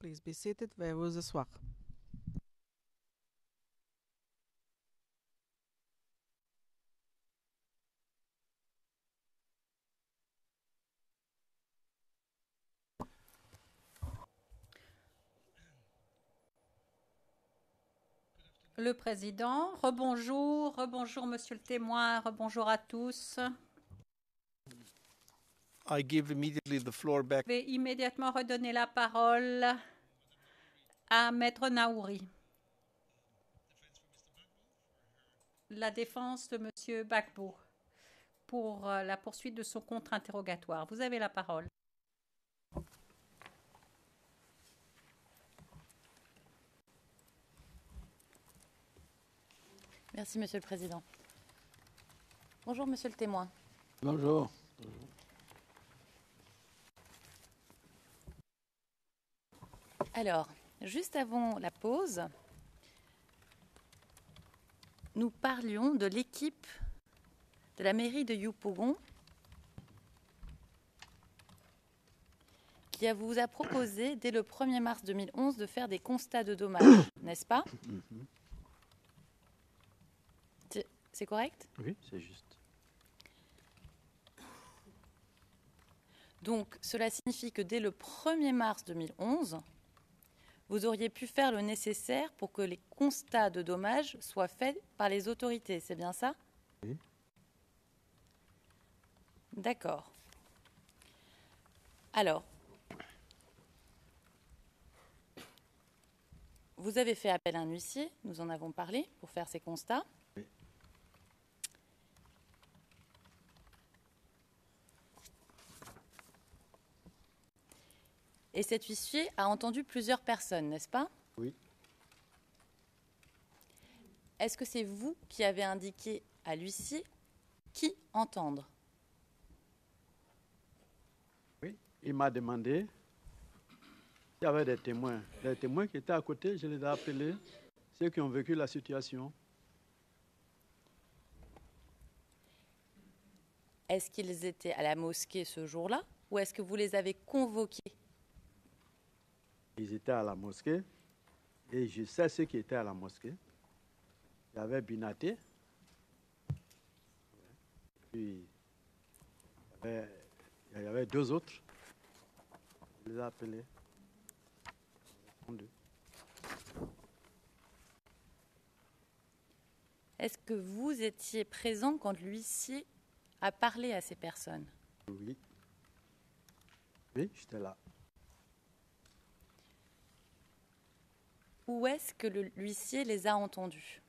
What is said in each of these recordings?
Please be seated. Veuillez vous asseoir. Le président, rebonjour, rebonjour monsieur le témoin, rebonjour à tous. I give immediately the floor back. Je vais immédiatement redonner la parole à Maître Naouri. La défense de Monsieur Bakbo pour euh, la poursuite de son contre-interrogatoire. Vous avez la parole. Merci, Monsieur le Président. Bonjour, Monsieur le témoin. Bonjour. Alors, juste avant la pause, nous parlions de l'équipe de la mairie de Yupougon qui vous a proposé dès le 1er mars 2011 de faire des constats de dommages, n'est-ce pas C'est- C'est correct? Oui, c'est juste. Donc, cela signifie que dès le 1er mars 2011, vous auriez pu faire le nécessaire pour que les constats de dommages soient faits par les autorités. C'est bien ça? Oui. D'accord. Alors, vous avez fait appel à un huissier, nous en avons parlé, pour faire ces constats. Et cet huissier a entendu plusieurs personnes, n'est-ce pas? Oui. Est-ce que c'est vous qui avez indiqué à l'huissier qui entendre? Oui, il m'a demandé s'il y avait des témoins. Les témoins qui étaient à côté, je les ai appelés, ceux qui ont vécu la situation. Est-ce qu'ils étaient à la mosquée ce jour-là? Ou est-ce que vous les avez convoqués? Ils étaient à la mosquée et je sais ceux qui étaient à la mosquée. Il y avait Binaté. Puis il y avait, il y avait deux autres. Je les ai appelés. Est-ce que vous étiez présent quand l'huissier a parlé à ces personnes? Oui. Oui, j'étais là. Où est-ce que le- l'huissier les a entendus?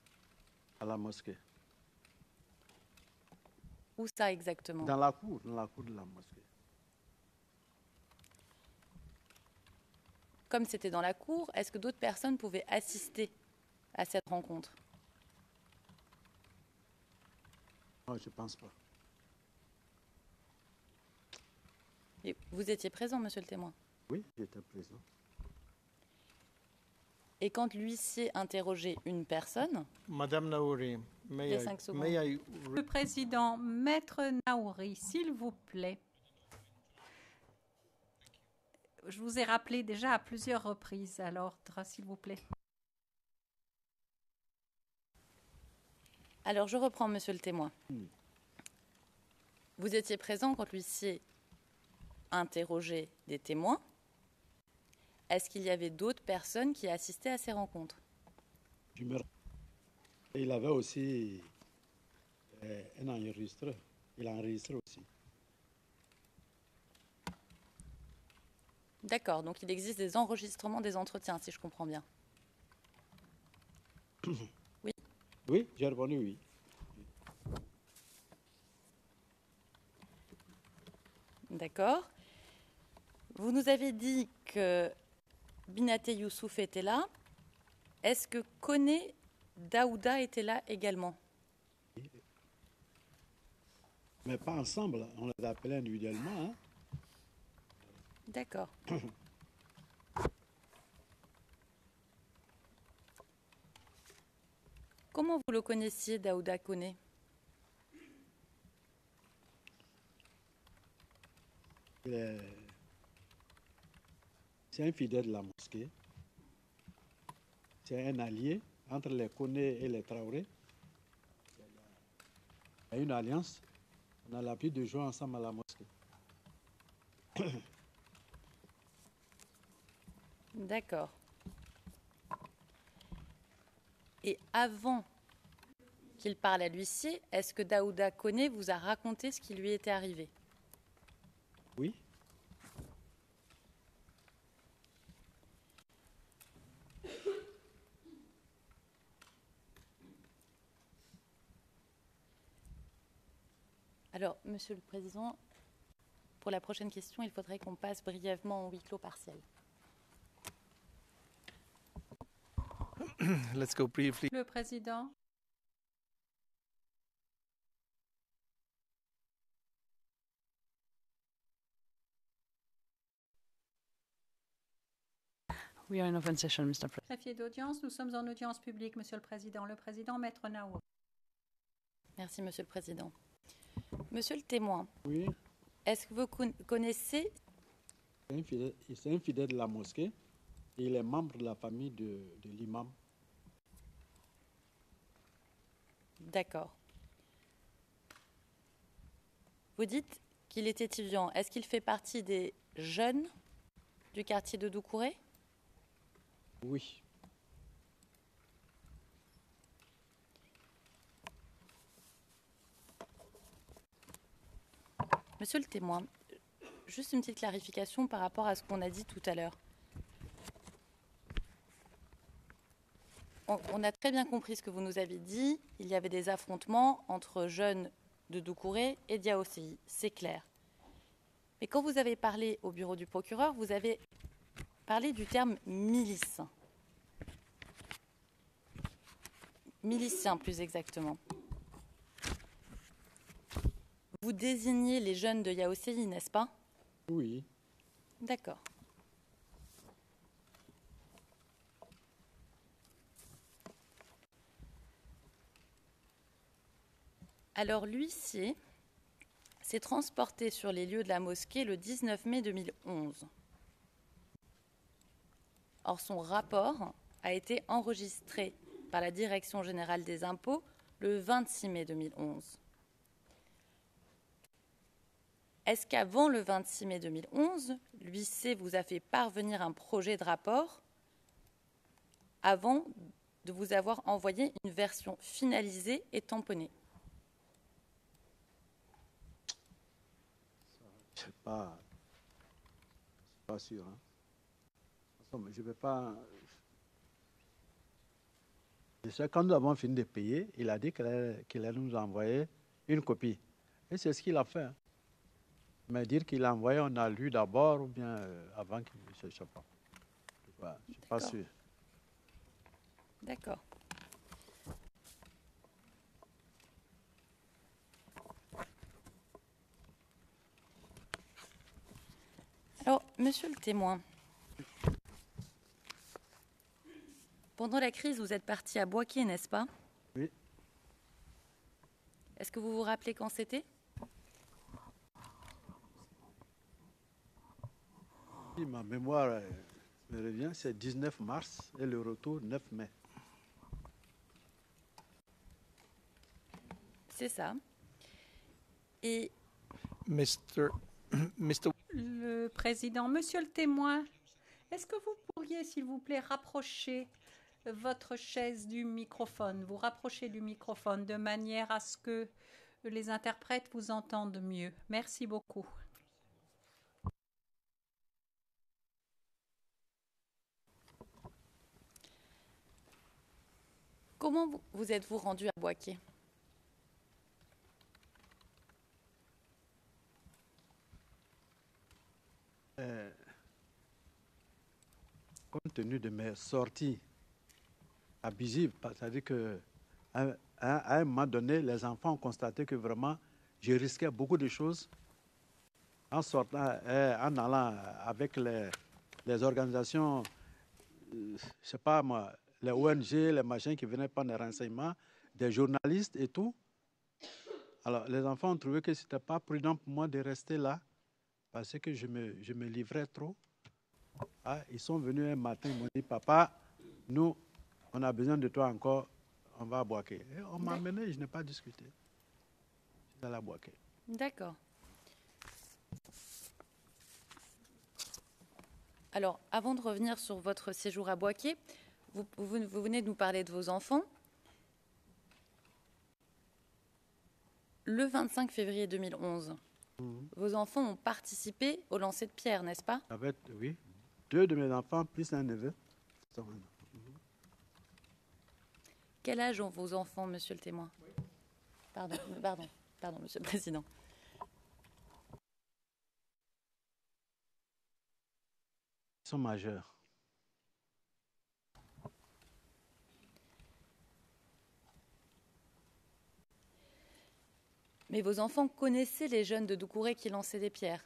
À la mosquée. Où ça exactement? Dans la cour, dans la cour de la mosquée. Comme c'était dans la cour, est-ce que d'autres personnes pouvaient assister à cette rencontre? Non, je ne pense pas. Et Vous étiez présent, monsieur le témoin? Oui, j'étais présent. Et quand l'huissier interrogeait une personne, Madame Naouri, may I, I Le président, Maître Naouri, s'il vous plaît. Je vous ai rappelé déjà à plusieurs reprises à l'ordre, s'il vous plaît. alors je reprends, monsieur le témoin. Vous étiez présent quand l'huissier interrogeait des témoins. Est-ce qu'il y avait d'autres personnes qui assistaient à ces rencontres? Il avait aussi euh, un enregistreur. Il a enregistré aussi. D'accord, donc il existe des enregistrements des entretiens, si je comprends bien. Oui, j'ai répondu oui. D'accord. Vous nous avez dit que Binaté Youssouf était là. Est-ce que Koné Daouda était là également? Mais pas ensemble. On les appelait individuellement. hein. D'accord. Comment vous le connaissiez, Daouda Koné Il est- C'est un fidèle de la mosquée. C'est un allié entre les Kone et les Traoré. Il y a une alliance. On a l'habitude de jouer ensemble à la mosquée. D'accord. Et avant qu'il parle à l'huissier, est-ce que Daouda Koné vous a raconté ce qui lui était arrivé Oui. Alors, Monsieur le Président, pour la prochaine question, il faudrait qu'on passe brièvement au huis clos partiel. Let's go briefly. Le président. We are in open session, Mr. President. Greffier d'audience, nous sommes en audience publique, Monsieur le Président. Le Président, Maître Naour. Merci, Monsieur le Président. Monsieur le témoin, Oui, est-ce que vous con- connaissez c'est un, fidèle, c'est un fidèle de la mosquée. Et il est membre de la famille de, de l'imam. D'accord. Vous dites qu'il est étudiant. Est-ce qu'il fait partie des jeunes du quartier de Doucouré? Oui. Monsieur le témoin, juste une petite clarification par rapport à ce qu'on a dit tout à l'heure. On, a très bien compris ce que vous nous avez dit. Il y avait des affrontements entre jeunes de Doucouré et d'Iaoci. C'est clair. Mais quand vous avez parlé au bureau du procureur, vous avez parlé du terme milice. Milicien, plus exactement. Vous désignez les jeunes de Yaocei, n'est-ce pas? Oui. D'accord. Alors l'huissier s'est transporté sur les lieux de la mosquée le 19 mai 2011. Or son rapport a été enregistré par la Direction générale des impôts le 26 mai 2011. Est-ce qu'avant le 26 mai 2011, l'huissier vous a fait parvenir un projet de rapport avant de vous avoir envoyé une version finalisée et tamponnée? Je sais pas. Pas sûr. hein. Je ne vais pas. Sais, quand nous avons fini de payer, il a dit qu'il allait, allait nous envoyer une copie. Et c'est ce qu'il a fait. Mais dire qu'il a envoyé, on a lu d'abord ou bien euh, avant qu'il ne sais pas. Voilà, je ne suis pas D'accord. sûr. D'accord. Alors, monsieur le témoin, pendant la crise, vous êtes parti à Boaké, n'est-ce pas? Oui. Est-ce que vous vous rappelez quand c'était? Si ma mémoire euh, me revient, c'est 19 mars et le retour 9 mai. C'est ça. Et Mr. Mr. Le Président, Monsieur le témoin, est-ce que vous pourriez, s'il vous plaît, rapprocher votre chaise du microphone, vous rapprocher du microphone de manière à ce que les interprètes vous entendent mieux? Merci beaucoup. Comment vous- vous êtes-vous rendu à Boaké? Euh, compte tenu de mes sorties abusives, c'est-à-dire que un moment donné, les enfants ont constaté que vraiment, je risquais beaucoup de choses en sortant, euh, en allant avec les, les organisations, euh, je sais pas moi, les ONG, les machins qui venaient prendre des renseignements, des journalistes et tout. Alors, les enfants ont trouvé que ce n'était pas prudent pour moi de rester là parce que je me, je me livrais trop. Ah, ils sont venus un matin, ils m'ont dit, papa, nous, on a besoin de toi encore, on va à Boaké. Et on m'a amené, je n'ai pas discuté. Je suis allé à Boaké. D'accord. Alors, avant de revenir sur votre séjour à Boaké, vous, vous- vous venez de nous parler de vos enfants. Le 25 février 2011, vos enfants ont participé au lancer de pierre, n'est-ce pas? Avec, oui, deux de mes enfants, plus un neveu. Quel âge ont vos enfants, monsieur le témoin? Pardon, pardon, pardon, monsieur le président. Ils sont majeurs. Mais vos enfants connaissaient les jeunes de Doucouré qui lançaient des pierres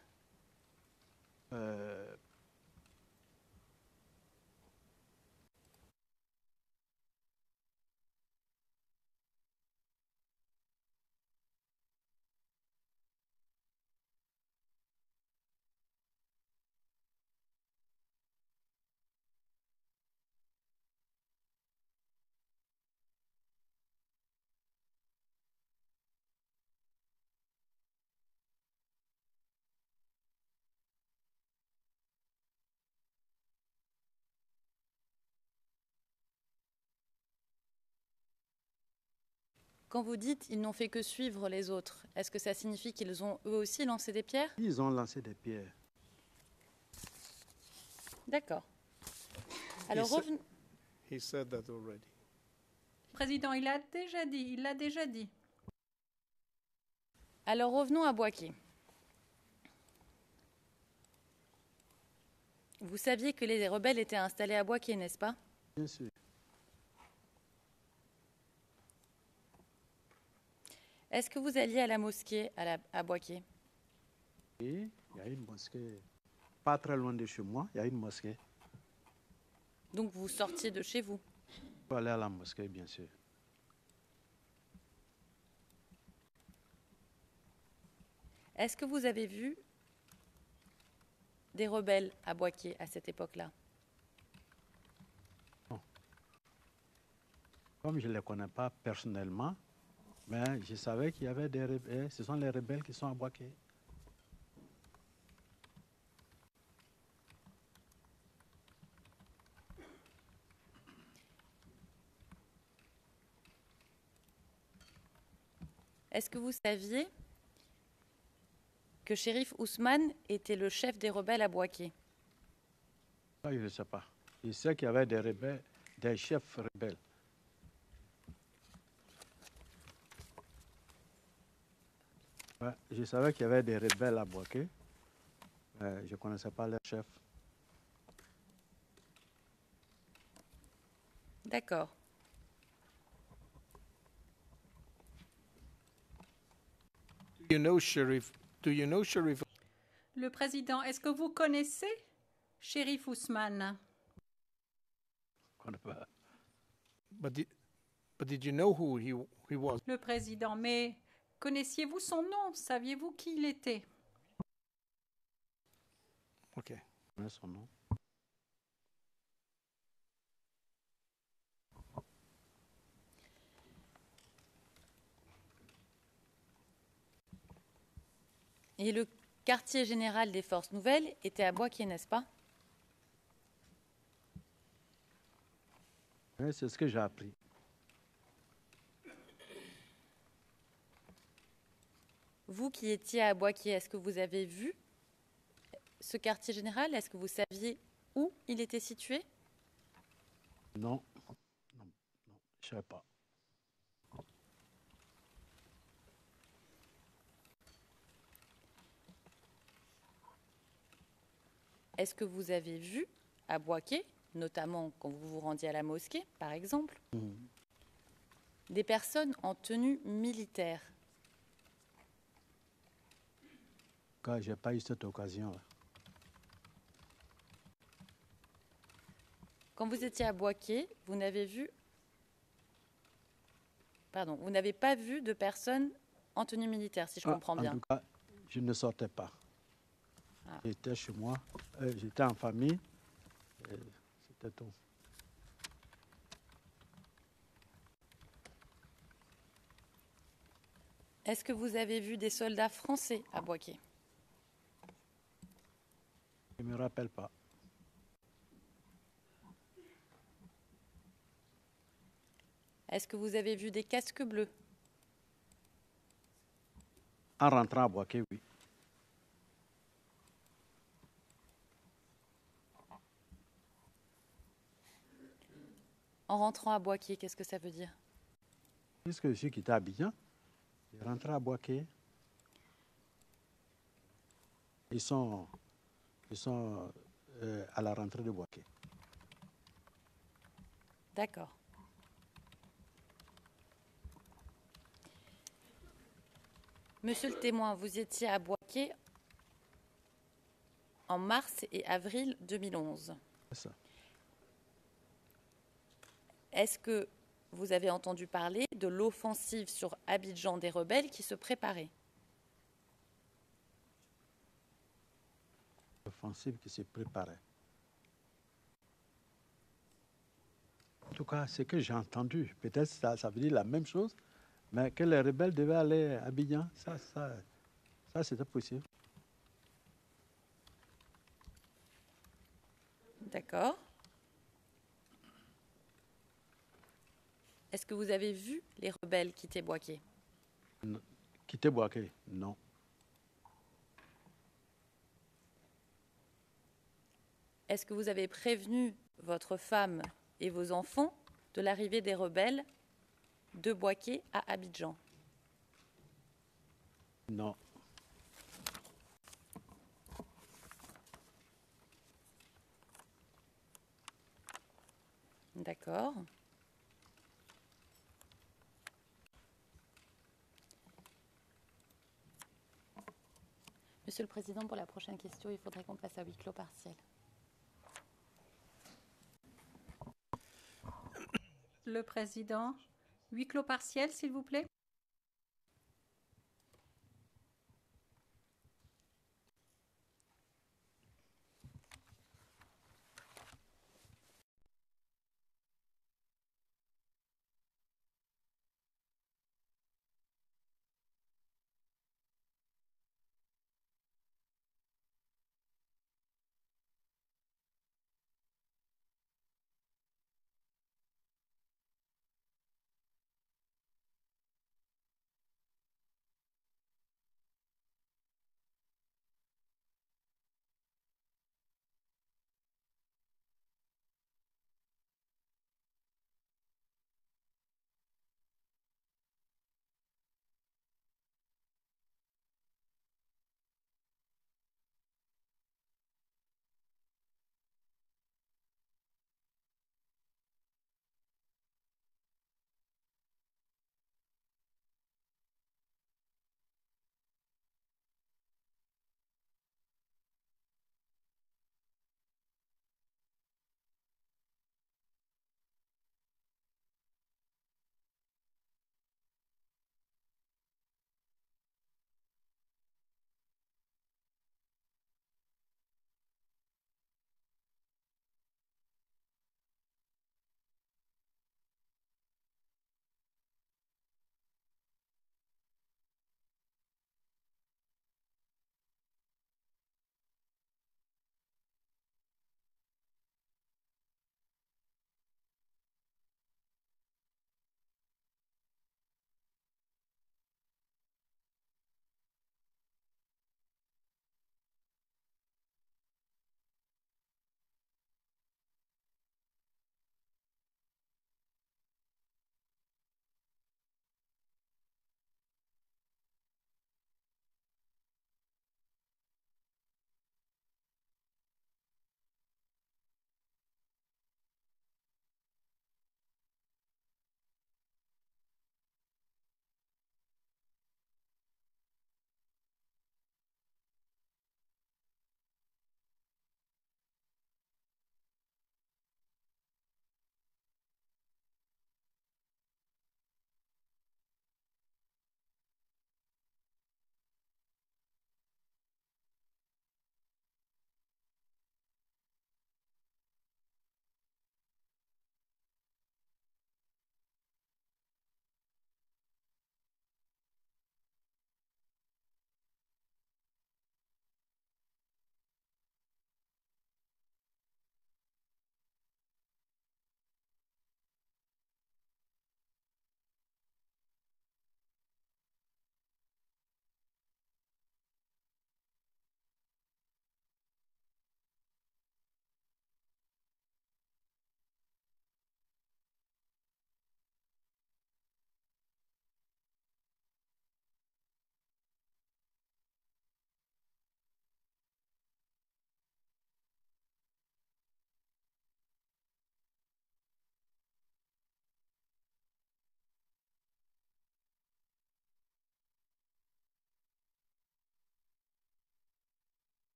Quand vous dites ils n'ont fait que suivre les autres, est-ce que ça signifie qu'ils ont eux aussi lancé des pierres? Ils ont lancé des pierres. D'accord. Alors, Ils se- reven- He said that already. Président, il a déjà dit, il l'a déjà dit. Alors revenons à Boaké. Vous saviez que les rebelles étaient installés à Boaké, n'est-ce pas? Bien sûr. Est-ce que vous alliez à la mosquée à, la, à Boaké? Et il y a une mosquée, pas très loin de chez moi, il y a une mosquée. Donc vous sortiez de chez vous? Faut aller à la mosquée, bien sûr. Est-ce que vous avez vu des rebelles à Boaké à cette époque-là? Comme je ne les connais pas personnellement, mais je savais qu'il y avait des rebelles. Ce sont les rebelles qui sont à Boaké. Est-ce que vous saviez que Shérif Ousmane était le chef des rebelles à Boaké? Ça, je ne sais pas. Je sais qu'il y avait des rebelles, des chefs rebelles. Ouais, je savais qu'il y avait des rebelles à Boaké. mais je ne connaissais pas leur chef. D'accord. Do you know? Do you know? Le président, est-ce que vous connaissez Shérif Ousmane? Je connais pas. But did, but did you know who he he was? Le président, mais connaissiez-vous son nom? Saviez-vous qui il était? Connais son nom. Et le quartier général des forces nouvelles était à Boaké, n'est-ce pas? Ouais, C'est ce que j'ai appris. Vous qui étiez à Boaké, est-ce que vous avez vu ce quartier général? Est-ce que vous saviez où il était situé? Non, non, non, je ne savais pas. Est-ce que vous avez vu à Boaké, notamment quand vous vous rendiez à la mosquée, par exemple, des personnes en tenue militaire Car je n'ai pas eu cette occasion. Quand vous étiez à Boaké, vous n'avez vu. Pardon, vous n'avez pas vu de personnes en tenue militaire, si je Ah, comprends en bien. tout cas, je ne sortais pas. Ah. J'étais chez moi, euh, j'étais en famille. C'était tout. Est-ce que vous avez vu des soldats français à Je ne me rappelle pas. Est-ce que vous avez vu des casques bleus? En rentrant à Boaké, oui. En rentrant à Boaké, qu'est-ce que ça veut dire? Puisque je suis quitté Abidjan, je suis rentré à Boaké. Ils sont, ils sont euh, à la rentrée de Boaké. D'accord. Monsieur le témoin, vous étiez à Boaké en mars et avril 2011. C'est ça. Est-ce que vous avez entendu parler de l'offensive sur Abidjan des rebelles qui se préparait? Offensive qui se préparait. En tout cas, ce que j'ai entendu, peut-être ça, ça veut dire la même chose, mais que les rebelles devaient aller à Abidjan, ça, ça, ça c'était possible. D'accord. Est-ce que vous avez vu les rebelles quitter Boaké? Quitter Boaké, non. Est-ce que vous avez prévenu votre femme et vos enfants de l'arrivée des rebelles de Boaké à Abidjan? Non. D'accord. Monsieur le Président, pour la prochaine question, il faudrait qu'on passe à huis clos partiel. Le président, huis clos partiel, s'il vous plaît.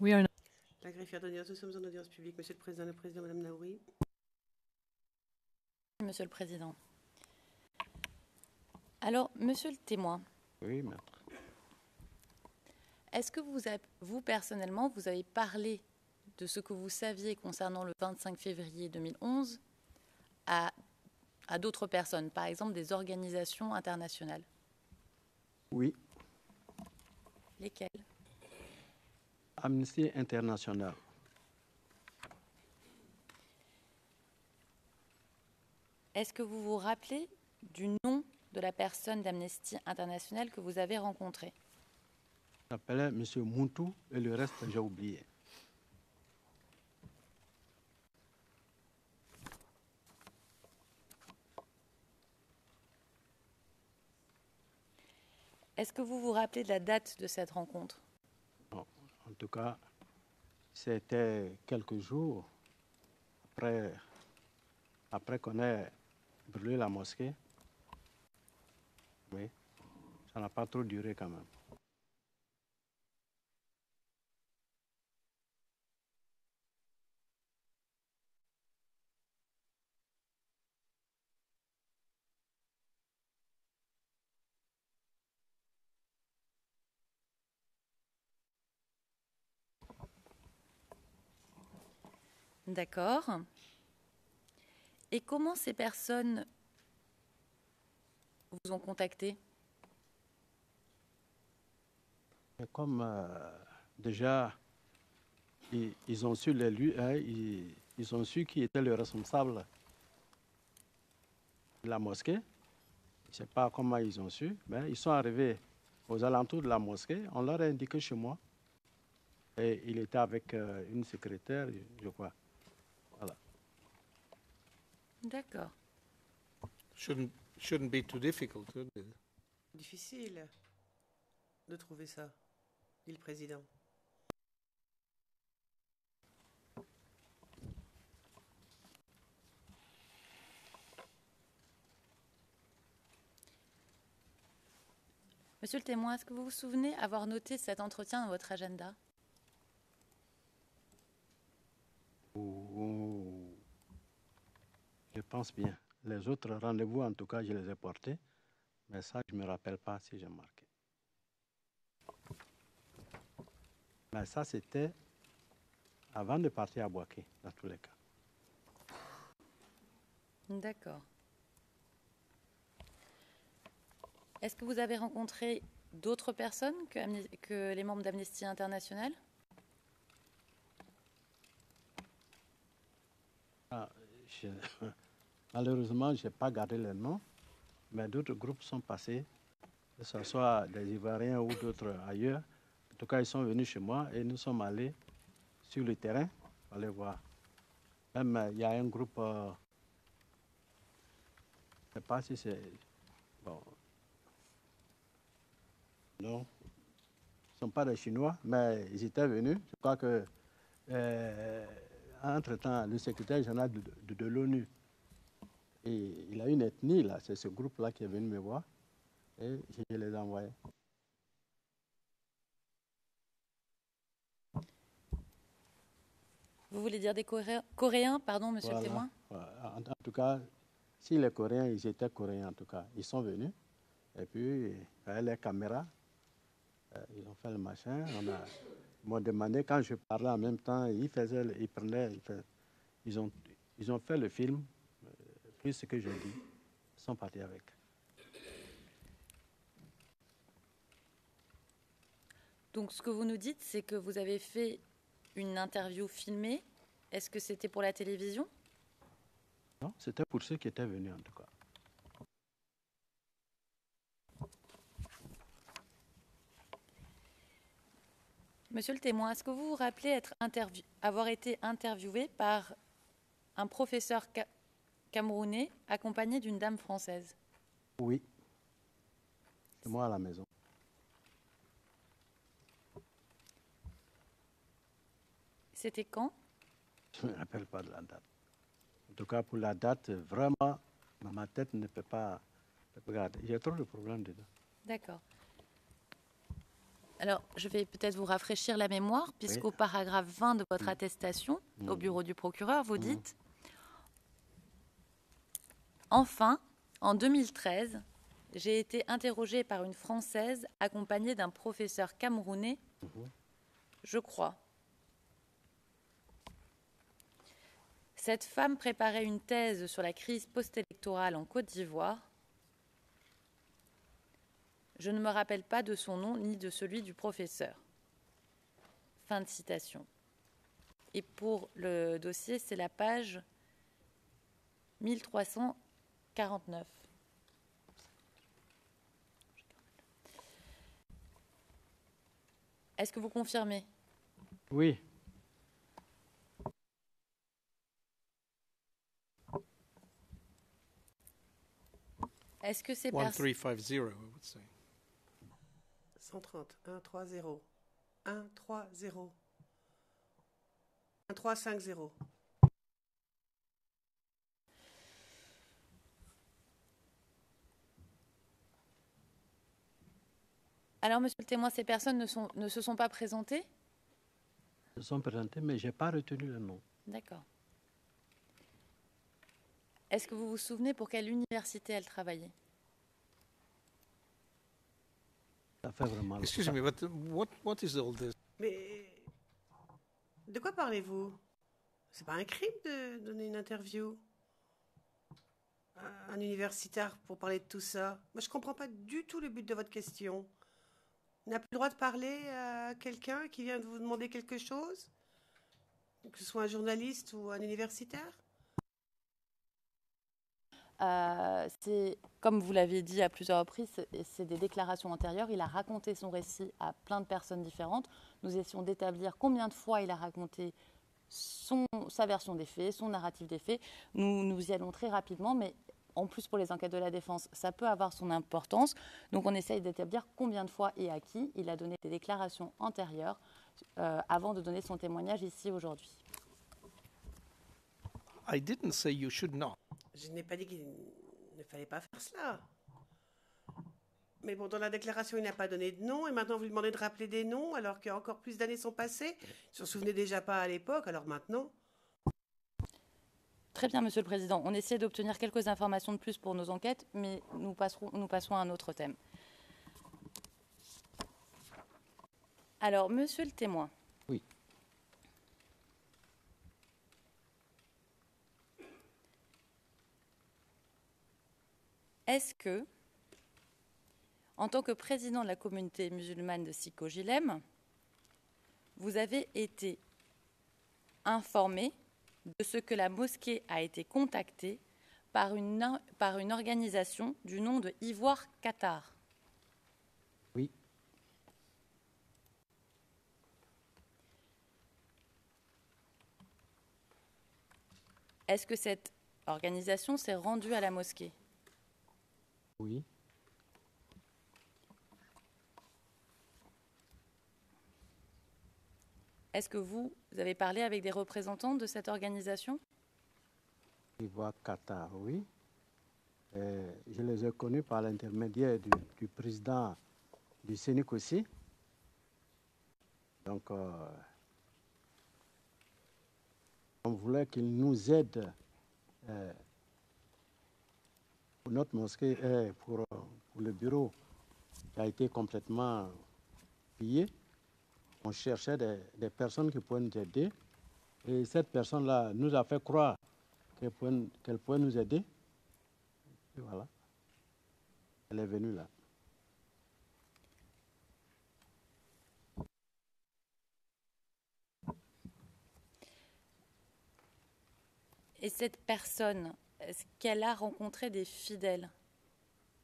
We are La greffière d'audience, nous sommes en audience publique. Monsieur le Président, le Président, Madame Naouri. Monsieur le Président. Alors, Monsieur le témoin, Oui, maître. est-ce que vous, avez- vous personnellement, vous avez parlé de ce que vous saviez concernant le 25 février 2011 à, à d'autres personnes, par exemple des organisations internationales? Oui, Lesquelles? Amnesty International. Est-ce que vous vous rappelez du nom de la personne d'Amnesty International que vous avez rencontrée? S'appelait M. Moutou et le reste, j'ai oublié. Est-ce que vous vous rappelez de la date de cette rencontre? Tout cas, c'était quelques jours après, après qu'on ait brûlé la mosquée. Oui, ça n'a pas trop duré quand même. D'accord. Et comment ces personnes vous ont contacté? Comme euh, déjà, ils, ont su lieux, hein, ils, ils ont su qui était le responsable de la mosquée. Je ne sais pas comment ils ont su, mais ils sont arrivés aux alentours de la mosquée. On leur a indiqué chez moi. Et il était avec euh, une secrétaire, je crois. D'accord. Shouldn't shouldn't be too difficult. Difficile de trouver ça, dit le Président. Monsieur le témoin, est-ce que vous vous souvenez avoir noté cet entretien dans votre agenda? Je pense bien. Les autres rendez-vous, en tout cas, je les ai portés. Mais ça, je ne me rappelle pas si j'ai marqué. Mais ça, c'était avant de partir à Boaké, dans tous les cas. D'accord. Est-ce que vous avez rencontré d'autres personnes que, que les membres d'Amnesty International? Je- Malheureusement, je n'ai pas gardé les noms, mais d'autres groupes sont passés, que ce soit des Ivoiriens ou d'autres ailleurs. En tout cas, ils sont venus chez moi et nous sommes allés sur le terrain pour aller voir. Même, euh, il y a un groupe, euh, je ne sais pas si c'est... Bon. Non, ce ne sont pas des Chinois, mais ils étaient venus. Je crois que... euh, entre-temps, le secrétaire général de, l'ONU, et il a une ethnie, là, c'est ce groupe-là qui est venu me voir, et je les ai envoyés. Vous voulez dire des Coréens, Coréens pardon, monsieur Voilà. le témoin? Voilà. En, en tout cas, si les Coréens, ils étaient Coréens en tout cas, ils sont venus, et puis, avec les caméras, euh, ils ont fait le machin, on a, ils m'ont demandé, quand je parlais en même temps, ils faisaient, ils prenaient, ils, faisaient- ils ont, ils ont fait le film, plus ce que je dis, sont partis avec. Donc ce que vous nous dites, c'est que vous avez fait une interview filmée. Est-ce que c'était pour la télévision? Non, c'était pour ceux qui étaient venus en tout cas. Monsieur le témoin, est-ce que vous vous rappelez être avoir été interviewé par un professeur camerounais accompagné d'une dame française Oui. C'est moi à la maison. C'était quand? Je ne me rappelle pas de la date. En tout cas, pour la date, vraiment, ma tête ne peut pas. ne peut pas garder. Il y a trop de problèmes dedans. D'accord. Alors, je vais peut-être vous rafraîchir la mémoire, puisqu'au paragraphe 20 de votre attestation, au bureau du procureur, vous dites Enfin, en 2013, j'ai été interrogée par une Française accompagnée d'un professeur camerounais, je crois. Cette femme préparait une thèse sur la crise post-électorale en Côte d'Ivoire. Je ne me rappelle pas de son nom ni de celui du professeur. Fin de citation. Et pour le dossier, c'est la page 1349. Est-ce que vous confirmez? Oui. Est-ce que ces personnes... 1350, I would say. 130. 1, Alors, monsieur le témoin, ces personnes ne, sont, ne se sont pas présentées? Ils se sont présentés, mais je n'ai pas retenu le nom. D'accord. Est-ce que vous vous souvenez pour quelle université elle travaillait? Ça fait vraiment Excuse longtemps. me, but what, what is all this? Mais de quoi parlez-vous? C'est pas un crime de donner une interview à un universitaire pour parler de tout ça? Moi, je comprends pas du tout le but de votre question. N'a plus le droit de parler à quelqu'un qui vient de vous demander quelque chose Que ce soit un journaliste ou un universitaire? Euh, c'est, comme vous l'avez dit à plusieurs reprises, c'est des déclarations antérieures. Il a raconté son récit à plein de personnes différentes. Nous essayons d'établir combien de fois il a raconté son, sa version des faits, son narratif des faits. Nous, nous y allons très rapidement, mais en plus pour les enquêtes de la défense, ça peut avoir son importance. Donc on essaye d'établir combien de fois et à qui il a donné des déclarations antérieures euh, avant de donner son témoignage ici aujourd'hui. I didn't say you should not. Je n'ai pas dit qu'il ne fallait pas faire cela. Mais bon, dans la déclaration, il n'a pas donné de nom, et maintenant vous lui demandez de rappeler des noms, alors que encore plus d'années sont passées. Il ne s'en souvenait déjà pas à l'époque, alors maintenant. Très bien, Monsieur le Président. On essaie d'obtenir quelques informations de plus pour nos enquêtes, mais nous, passerons, nous passons à un autre thème. Alors, Monsieur le témoin. Oui. Est-ce que, en tant que président de la communauté musulmane de Siko Gilem, vous avez été informé de ce que la mosquée a été contactée par une, par une organisation du nom de Ivoire Qatar Oui. Est-ce que cette organisation s'est rendue à la mosquée? Oui. Est-ce que vous, avez parlé avec des représentants de cette organisation? Qatar, oui. Euh, je les ai connus par l'intermédiaire du, président du Sénic aussi. Donc, euh, on voulait qu'il nous aide euh, pour notre mosquée, euh, pour le bureau qui a été complètement pillé. On cherchait des, des personnes qui pouvaient nous aider. Et cette personne-là nous a fait croire qu'elle pouvait, qu'elle pouvait nous aider. Et voilà. Elle est venue là. Et cette personne, est-ce qu'elle a rencontré des fidèles?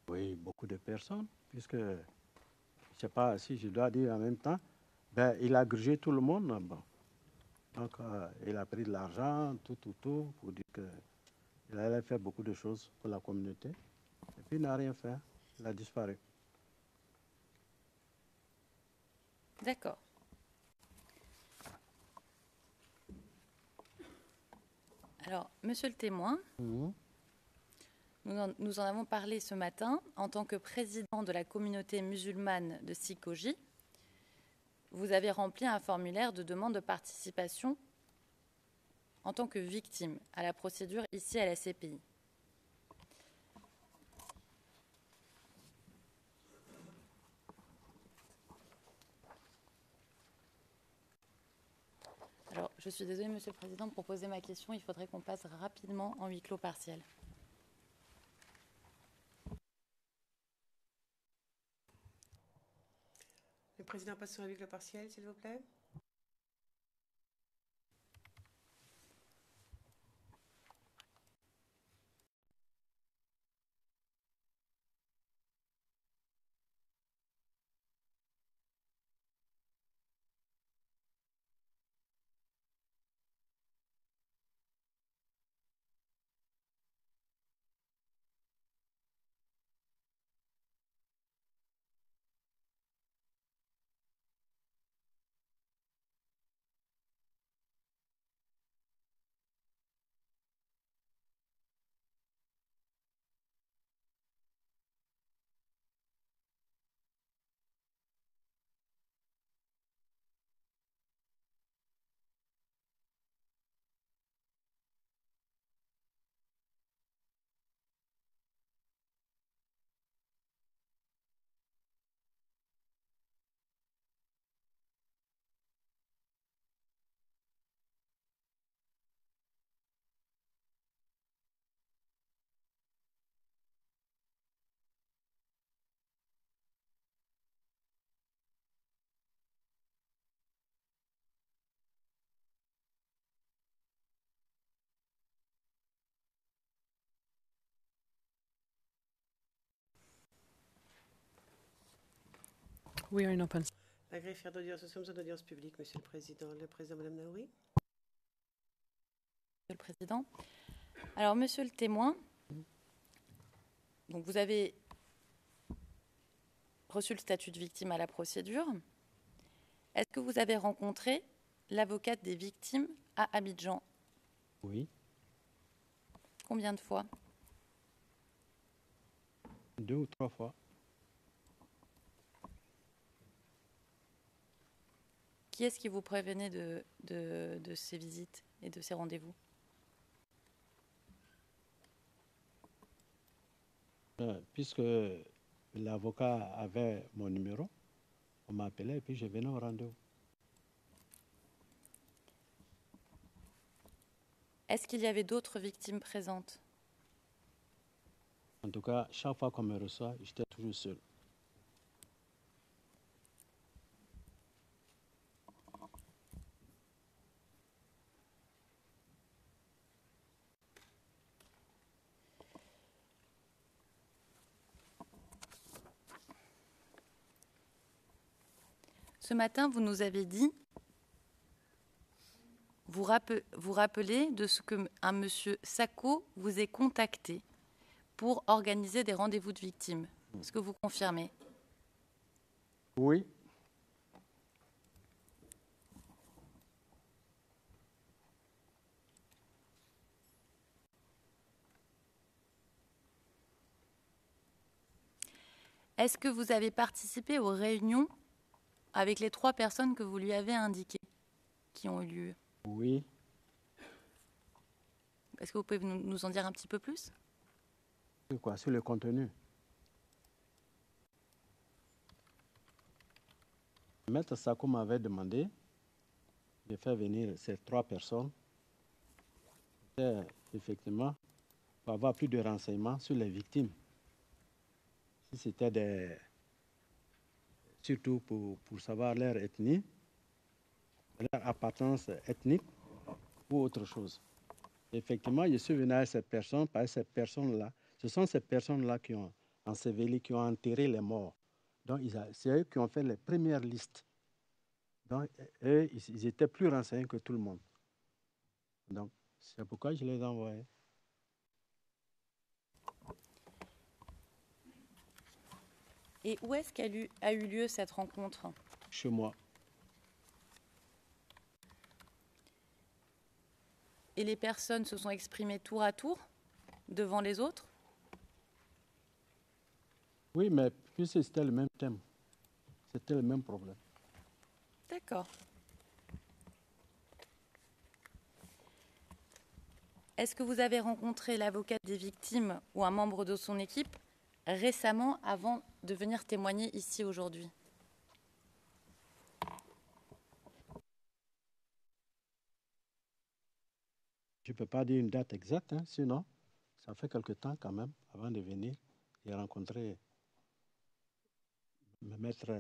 Oui, beaucoup de personnes, puisque, je ne sais pas si je dois dire en même temps, ben, il a grugé tout le monde. Bon. Donc, euh, il a pris de l'argent, tout, tout, tout, pour dire qu'il allait faire beaucoup de choses pour la communauté. Et puis, il n'a rien fait. Il a disparu. D'accord. Alors, monsieur le témoin, Mhm. nous en, nous en avons parlé ce matin en tant que président de la communauté musulmane de Sikoji. Vous avez rempli un formulaire de demande de participation en tant que victime à la procédure ici à la CPI. Alors, je suis désolée, Monsieur le Président, pour poser ma question, il faudrait qu'on passe rapidement en huis clos partiel. Président passe sur avec le partiel, s'il vous plaît. We are in open. La greffière d'audience, nous sommes en audience publique, Monsieur le Président. Le Président, Madame Naouri. Monsieur le Président. Alors, Monsieur le témoin, donc vous avez reçu le statut de victime à la procédure. Est-ce que vous avez rencontré l'avocate des victimes à Abidjan? Oui, Combien de fois? Deux ou trois fois. Qui est-ce qui vous prévenait de, de, de ces visites et de ces rendez-vous? Euh, puisque l'avocat avait mon numéro, on m'appelait et puis je venais au rendez-vous. Est-ce qu'il y avait d'autres victimes présentes? En tout cas, chaque fois qu'on me reçoit, j'étais toujours seul. Ce matin, vous nous avez dit, vous, rappe- vous rappelez de ce que un monsieur Sacco vous ait contacté pour organiser des rendez-vous de victimes. Est-ce que vous confirmez? Oui, Est-ce que vous avez participé aux réunions avec les trois personnes que vous lui avez indiquées qui ont eu lieu oui. Est-ce que vous pouvez nous en dire un petit peu plus? Sur quoi? Sur le contenu. Maître Sako m'avait demandé de faire venir ces trois personnes, effectivement, pour avoir plus de renseignements sur les victimes. Si c'était des. Surtout pour, pour savoir leur ethnie, leur appartenance ethnique ou autre chose. Effectivement, je suis venu à cette personne, parce que ces personnes-là, ce sont ces personnes-là qui ont enseveli, qui ont enterré les morts. Donc, c'est eux qui ont fait les premières listes. Donc, eux, ils étaient plus renseignés que tout le monde. Donc, c'est pourquoi je les ai envoyés. Et où est-ce qu'a eu, a eu lieu cette rencontre? Chez moi. Et les personnes se sont exprimées tour à tour devant les autres? Oui, mais puisque c'était le même thème, c'était le même problème. D'accord. Est-ce que vous avez rencontré l'avocat des victimes ou un membre de son équipe récemment avant de venir témoigner ici aujourd'hui Je ne peux pas dire une date exacte, hein, sinon, ça fait quelque temps quand même, avant de venir. J'ai rencontré le maître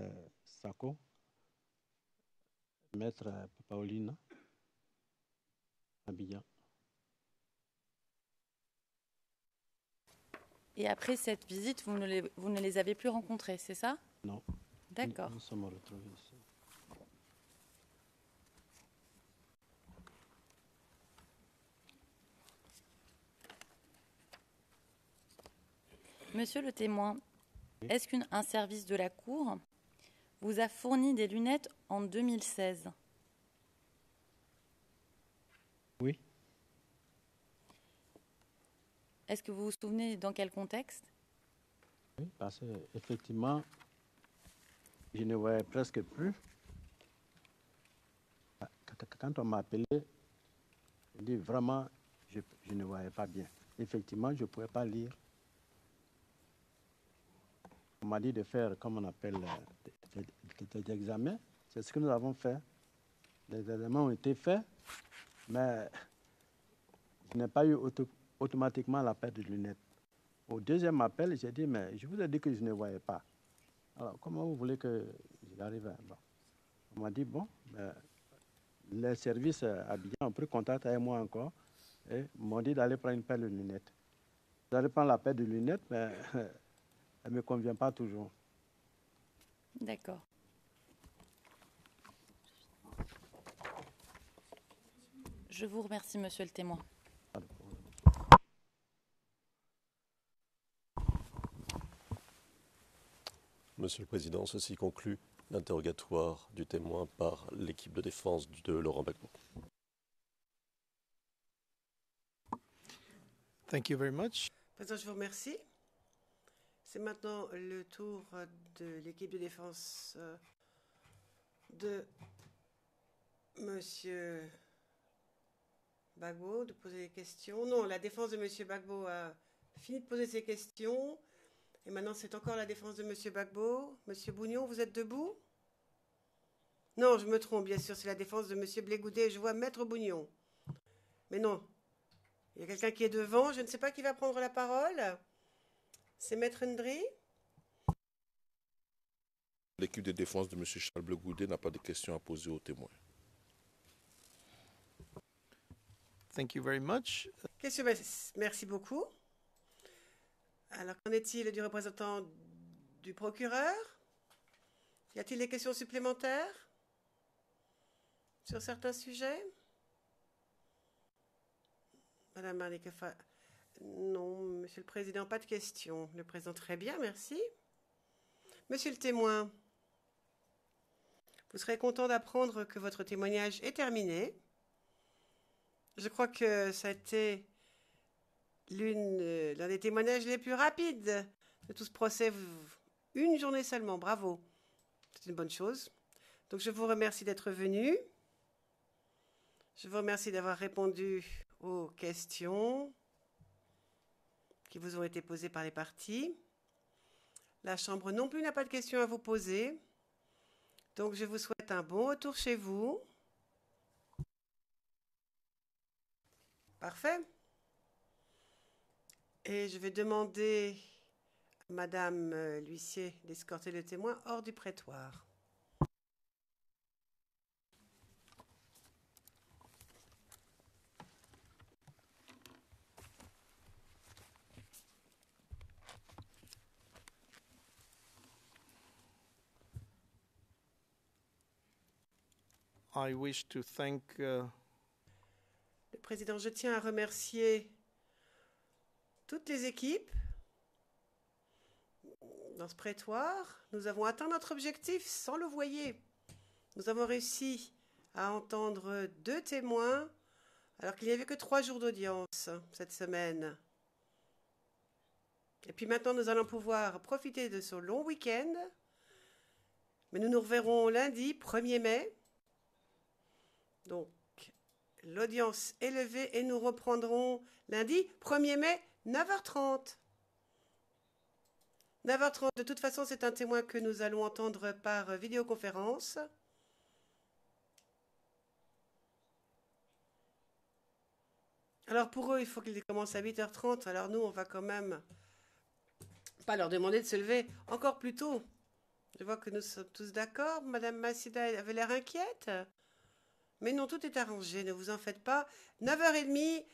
Sako, maître Paulina, Abidjan. Et après cette visite, vous ne les, vous ne les avez plus rencontrés, c'est ça? Non. D'accord. Nous sommes retrouvés ici. Monsieur le témoin, est-ce qu'un service de la Cour vous a fourni des lunettes en 2016 Oui. Est-ce que vous vous souvenez dans quel contexte? Oui, parce qu'effectivement, je ne voyais presque plus. Quand on m'a appelé, je dis vraiment, je, je ne voyais pas bien. Effectivement, je ne pouvais pas lire. On m'a dit de faire, comme on appelle, euh, des, examens. C'est ce que nous avons fait. Les examens ont été faits, mais je n'ai pas eu auto- automatiquement la paire de lunettes. Au deuxième appel, j'ai dit, mais je vous ai dit que je ne voyais pas. Alors, comment vous voulez que j'arrive à... On m'a dit, bon, ben, les services Abidjan ont pris contact avec moi encore et m'ont dit d'aller prendre une paire de lunettes. J'allais prendre la paire de lunettes, mais elle ne me convient pas toujours. D'accord. Je vous remercie, monsieur le témoin. Pas de problème. Monsieur le Président, ceci conclut l'interrogatoire du témoin par l'équipe de défense de Laurent Gbagbo. Thank you very much. Président, je vous remercie. C'est maintenant le tour de l'équipe de défense euh, de Monsieur Bagbo de poser des questions. Non, la défense de Monsieur Bagbo a fini de poser ses questions. Et maintenant, c'est encore la défense de Monsieur Bagbo. Monsieur Bougnon, vous êtes debout? Non, je me trompe, bien sûr, c'est la défense de Monsieur Blégoudet. Je vois Maître Bougnon. Mais non, il y a quelqu'un qui est devant. Je ne sais pas qui va prendre la parole. C'est Maître Ndri. L'équipe de défense de M. Charles Blegoudet n'a pas de questions à poser aux témoins. Thank you very much. Merci beaucoup. Alors, qu'en est-il du représentant du procureur? Y a-t-il des questions supplémentaires sur certains sujets? Madame Marlike Fa- Non, Monsieur le Président, pas de questions. Le Président, très bien, merci. Monsieur le témoin, vous serez content d'apprendre que votre témoignage est terminé. Je crois que ça a été l'un des témoignages les plus rapides de tout ce procès. Une journée seulement, bravo. C'est une bonne chose. Donc je vous remercie d'être venu. Je vous remercie d'avoir répondu aux questions qui vous ont été posées par les parties. La Chambre non plus n'a pas de questions à vous poser. Donc je vous souhaite un bon retour chez vous. Parfait. Et je vais demander à Madame euh, l'huissier d'escorter le témoin hors du prétoire. I wish to thank uh, Le Président, je tiens à remercier toutes les équipes dans ce prétoire. Nous avons atteint notre objectif sans le voyer. Nous avons réussi à entendre deux témoins alors qu'il n'y avait que trois jours d'audience cette semaine. Et puis maintenant, nous allons pouvoir profiter de ce long week-end. Mais nous nous reverrons lundi 1er mai Donc, l'audience est levée et nous reprendrons lundi 1er mai, 9h30. 9h30, de toute façon, c'est un témoin que nous allons entendre par vidéoconférence. Alors pour eux, il faut qu'ils commencent à 8h30. Alors nous, on va quand même pas leur demander de se lever encore plus tôt. Je vois que nous sommes tous d'accord. Madame Massida avait l'air inquiète. Mais non, tout est arrangé, ne vous en faites pas. 9h30,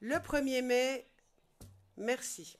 le 1er mai. Merci.